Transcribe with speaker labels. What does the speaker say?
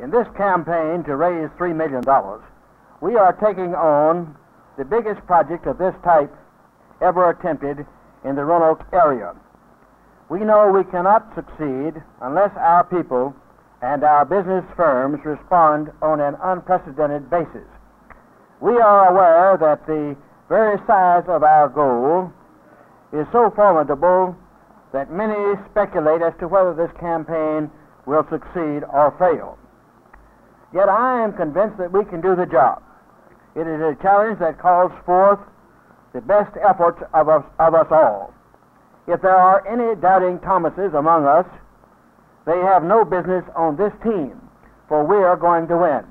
Speaker 1: In this campaign to raise $3 million, we are taking on the biggest project of this type ever attempted in the Roanoke area. We know we cannot succeed unless our people and our business firms respond on an unprecedented basis. We are aware that the very size of our goal is so formidable that many speculate as to whether this campaign will succeed or fail. Yet I am convinced that we can do the job. It is a challenge that calls forth the best efforts of us, of us all. If there are any doubting Thomases among us, they have no business on this team, for we are going to win.